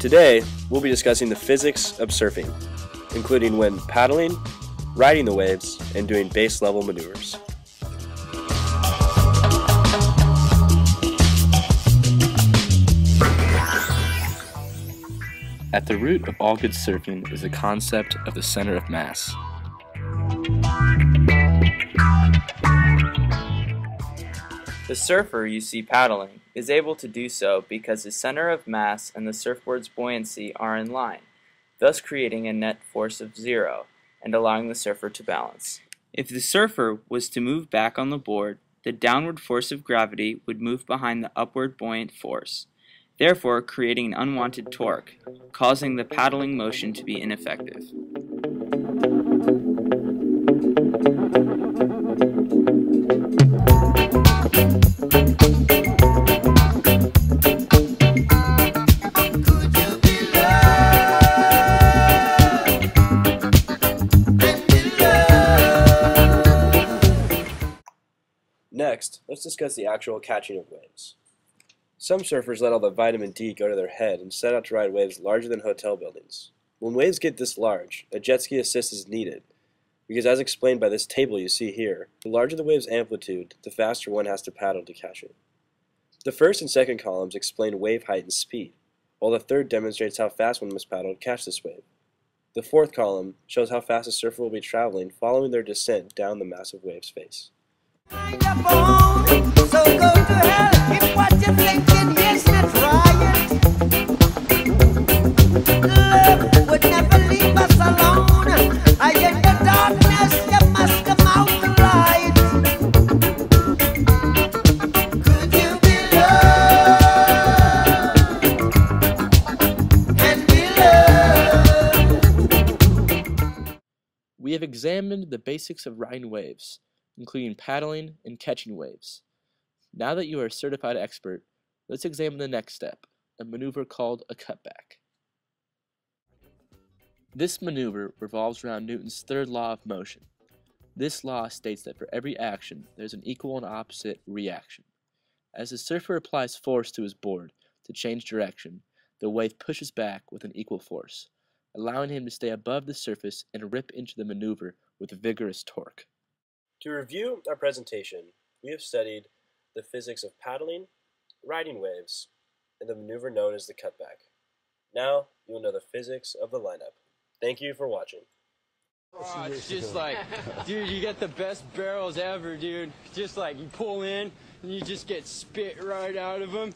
Today, we'll be discussing the physics of surfing, including when paddling, riding the waves, and doing base level maneuvers. At the root of all good surfing is the concept of the center of mass. The surfer you see paddling is able to do so because the center of mass and the surfboard's buoyancy are in line, thus creating a net force of zero and allowing the surfer to balance. If the surfer was to move back on the board, the downward force of gravity would move behind the upward buoyant force, therefore creating an unwanted torque, causing the paddling motion to be ineffective. Next, let's discuss the actual catching of waves. Some surfers let all the vitamin D go to their head and set out to ride waves larger than hotel buildings. When waves get this large, a jet ski assist is needed, because as explained by this table you see here, the larger the wave's amplitude, the faster one has to paddle to catch it. The first and second columns explain wave height and speed, while the third demonstrates how fast one must paddle to catch this wave. The fourth column shows how fast a surfer will be traveling following their descent down the massive wave's face. We have examined the basics of riding waves, including paddling and catching waves. Now that you are a certified expert, let's examine the next step, a maneuver called a cutback. This maneuver revolves around Newton's third law of motion. This law states that for every action, there's an equal and opposite reaction. As the surfer applies force to his board to change direction, the wave pushes back with an equal force, allowing him to stay above the surface and rip into the maneuver with vigorous torque. To review our presentation, we have studied the physics of paddling, riding waves, and the maneuver known as the cutback. Now you will know the physics of the lineup. Thank you for watching. Oh, it's just like, dude, you get the best barrels ever, dude. Just like you pull in and you just get spit right out of them.